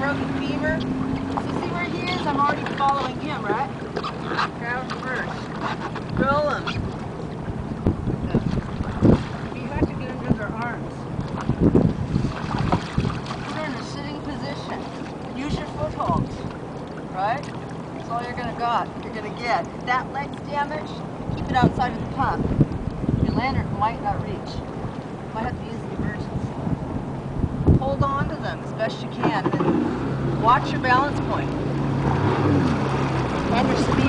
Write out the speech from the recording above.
broken femur. See where he is? I'm already following him, right? Grab first. Roll him. You have to get under their arms. In a sitting position. Use your footholds, right? That's all you're gonna. You're gonna get. That leg's damaged, keep it outside of the pump. Your lanyard might not reach. Might have to Hold on to them as best you can and watch your balance point speed.